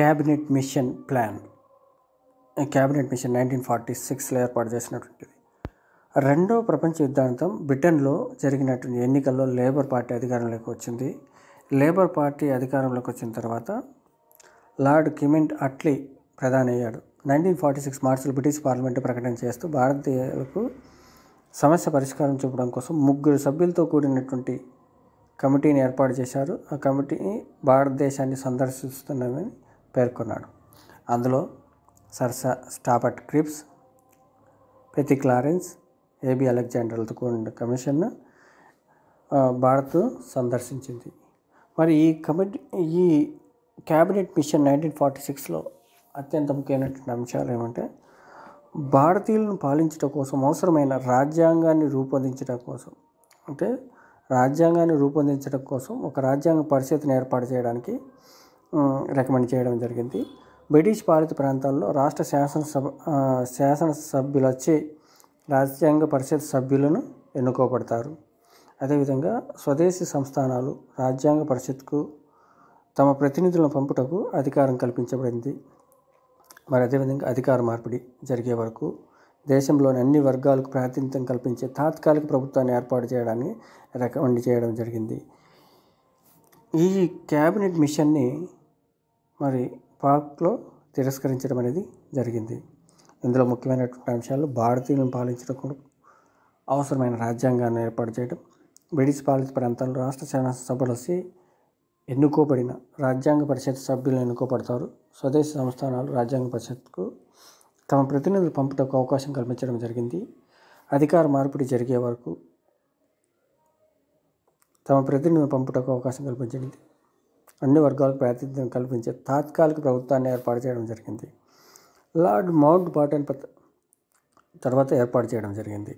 Cabinet mission plan. Cabinet mission nineteen forty సిక్స్లో ఏర్పాటు చేసినటువంటిది. రెండో ప్రపంచ యుద్ధాంతం బ్రిటన్లో జరిగినటువంటి ఎన్నికల్లో లేబర్ పార్టీ అధికారంలోకి వచ్చింది. లేబర్ పార్టీ అధికారంలోకి వచ్చిన తర్వాత లార్డ్ కిమెంట్ అట్లీ ప్రధాని అయ్యాడు నైన్టీన్ ఫార్టీ సిక్స్ మార్చిలో బ్రిటిష్ పార్లమెంటు ప్రకటన చేస్తూ భారతీయులకు సమస్య పరిష్కారం చూపడం కోసం ముగ్గురు సభ్యులతో కూడినటువంటి కమిటీని ఏర్పాటు చేశారు. ఆ కమిటీ భారతదేశాన్ని సందర్శిస్తుందని పేర్కొన్నాడు. అందులో సర్సా స్టాపర్ట్ క్రిప్స్ పెతి క్లారెన్స్ ఏబి అలెగ్జాండర్లతో కూడిన కమిషన్ భారత్ సందర్శించింది. మరి ఈ కమిటీ ఈ క్యాబినెట్ మిషన్ నైన్టీన్ ఫార్టీ సిక్స్లో అత్యంత ముఖ్యమైనటువంటి అంశాలు ఏమంటే భారతీయులను పాలించడం కోసం అవసరమైన రాజ్యాంగాన్ని రూపొందించడం కోసం అంటే రాజ్యాంగాన్ని రూపొందించడం కోసం ఒక రాజ్యాంగ పరిస్థితిని ఏర్పాటు చేయడానికి రికమెండ్ చేయడం జరిగింది. బ్రిటిష్ పాలిత ప్రాంతాల్లో రాష్ట్ర శాసనసభ ఆ, శాసనసభ్యులచే రాజ్యాంగ పరిషత్ సభ్యులను ఎన్నుకోబడతారు. అదేవిధంగా స్వదేశీ సంస్థానాలు రాజ్యాంగ పరిషత్కు తమ ప్రతినిధులను పంపుటకు అధికారం కల్పించబడింది. మరి అదేవిధంగా అధికార మార్పిడి జరిగే వరకు దేశంలోని అన్ని వర్గాలకు ప్రాతినిధ్యం కల్పించే తాత్కాలిక ప్రభుత్వాన్ని ఏర్పాటు చేయడాన్ని రికమెండ్ చేయడం జరిగింది. ఈ క్యాబినెట్ మిషన్ని మరి పాక్లో తిరస్కరించడం అనేది జరిగింది. ఇందులో ముఖ్యమైనటువంటి అంశాలు భారతీయులను పాలించడం అవసరమైన రాజ్యాంగాన్ని ఏర్పాటు చేయడం బ్రిటిష్ పాలిత ప్రాంతాల్లో రాష్ట్ర శాసనసభలు ఎన్నుకోబడిన రాజ్యాంగ పరిషత్ సభ్యులు ఎన్నుకోబడతారు. స్వదేశీ సంస్థానాలు రాజ్యాంగ పరిషత్కు తమ ప్రతినిధులు పంపుటకు అవకాశం కల్పించడం జరిగింది. అధికార మార్పిడి జరిగే వరకు తమ ప్రతినిధులు పంపుటకు అవకాశం కల్పించింది అన్ని వర్గాలకు ప్రాతినిధ్యం కల్పించే తాత్కాలిక ప్రభుత్వాన్ని ఏర్పాటు చేయడం జరిగింది. లార్డ్ మౌంట్ బాటన్ తర్వాత ఏర్పాటు చేయడం జరిగింది.